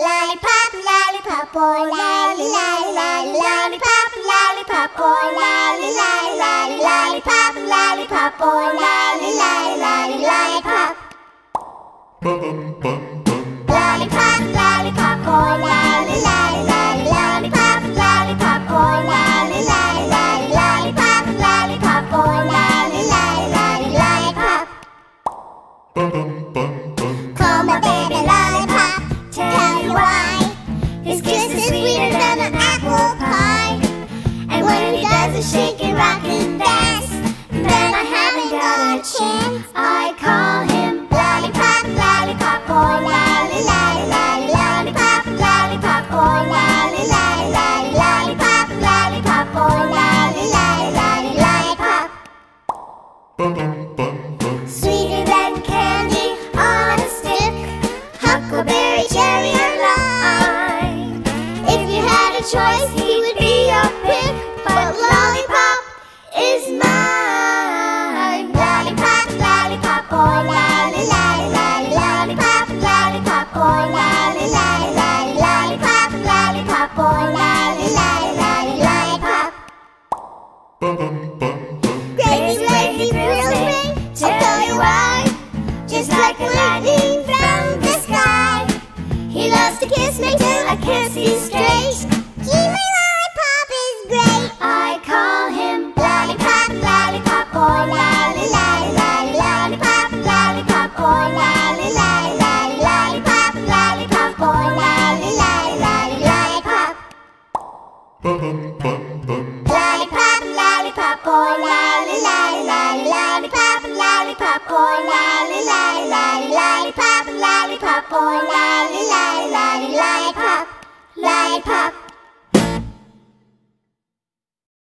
Lollipop, lollipop, oh la la la Lollipop, lollipop, oh la la la Lollipop, lollipop, oh la la la Lollipop. Bum bum bum. Shake and rock and dance, I haven't got a. I call him lollipop, lollipop, oh lolly, lolly, lollipop, lollipop, oh lolly, lolly, lollipop, lollipop, oh lollipop. Sweeter than candy on a stick, huckleberry, cherry, or lime. If you had a choice, lollipop, lolly, lollipop, lollipop, lollipop. Like a lightning from the sky. He loves to kiss me I lollipop is great. I call him lollipop, lollipop, lollipop, lollipop, oh lolly, oh, Lollipop, lollipop, oh lolly, lolly, lolly, lollipop, lollipop, oh lolly, lolly, lolly, lollipop, lollipop, oh lolly, lolly, lolly, lollipop, lollipop.